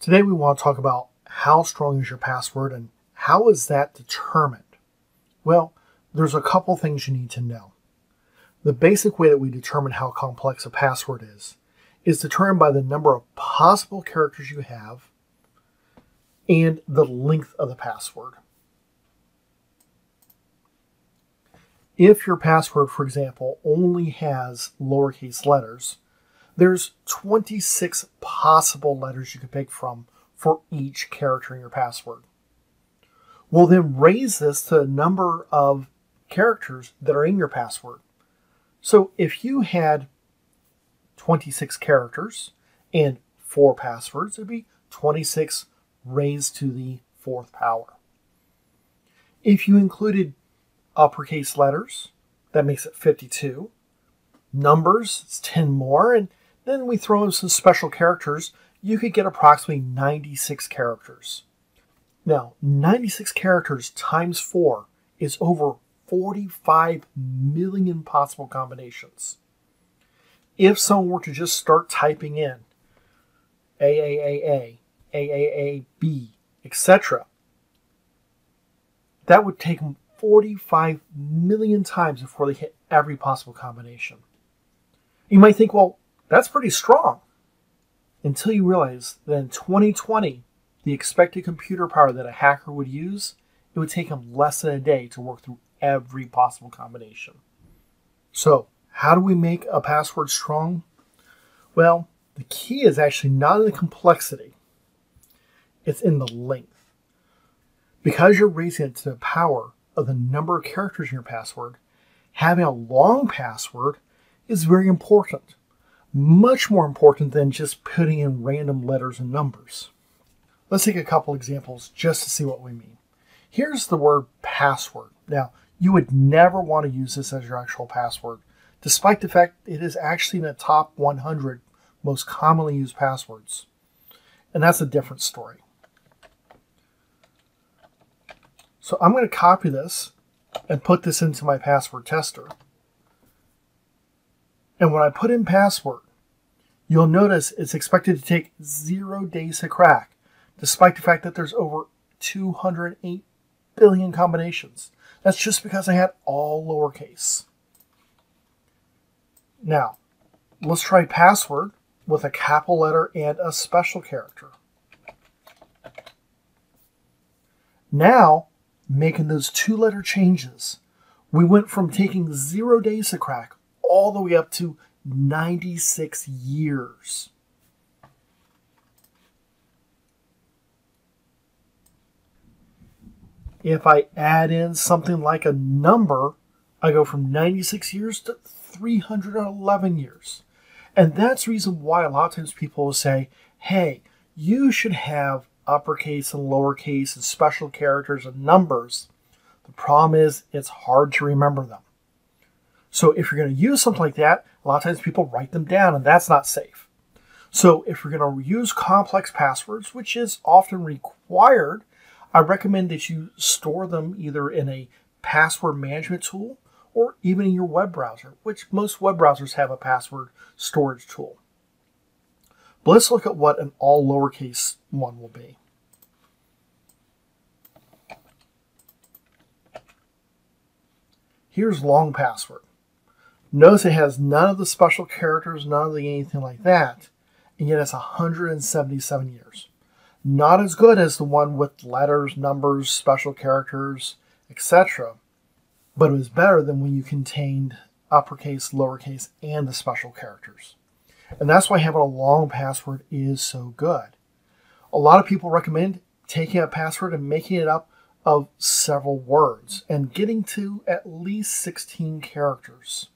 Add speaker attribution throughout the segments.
Speaker 1: Today we want to talk about how strong is your password and how is that determined? Well, there's a couple things you need to know. The basic way that we determine how complex a password is is determined by the number of possible characters you have and the length of the password. If your password, for example, only has lowercase letters, there's 26 possible letters you could pick from for each character in your password. We'll then raise this to the number of characters that are in your password. So if you had 26 characters and four passwords, it'd be 26 raised to the fourth power. If you included uppercase letters, that makes it 52. Numbers, it's 10 more, and then we throw in some special characters, you could get approximately 96 characters. Now, 96 characters times 4 is over 45 million possible combinations. If someone were to just start typing in AAAA, AAAB, etc., that would take them 45 million times before they hit every possible combination. You might think, well, that's pretty strong. Until you realize that in 2020, the expected computer power that a hacker would use, it would take him less than a day to work through every possible combination. So, how do we make a password strong? Well, the key is actually not in the complexity, it's in the length. Because you're raising it to the power of the number of characters in your password, having a long password is very important much more important than just putting in random letters and numbers. Let's take a couple examples just to see what we mean. Here's the word password. Now, you would never want to use this as your actual password, despite the fact it is actually in the top 100 most commonly used passwords. And that's a different story. So I'm going to copy this and put this into my password tester. And when I put in password, you'll notice it's expected to take zero days to crack, despite the fact that there's over 208 billion combinations. That's just because I had all lowercase. Now, let's try password with a capital letter and a special character. Now, making those two letter changes, we went from taking zero days to crack all the way up to 96 years. If I add in something like a number, I go from 96 years to 311 years. And that's the reason why a lot of times people will say, hey, you should have uppercase and lowercase and special characters and numbers. The problem is it's hard to remember them. So if you're going to use something like that, a lot of times people write them down, and that's not safe. So if you're going to use complex passwords, which is often required, I recommend that you store them either in a password management tool or even in your web browser, which most web browsers have a password storage tool. But let's look at what an all lowercase one will be. Here's long password. Notice it has none of the special characters, none of the anything like that, and yet it's 177 years. Not as good as the one with letters, numbers, special characters, etc., but it was better than when you contained uppercase, lowercase, and the special characters. And that's why having a long password is so good. A lot of people recommend taking a password and making it up of several words and getting to at least 16 characters.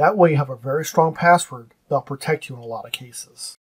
Speaker 1: That way you have a very strong password that'll protect you in a lot of cases.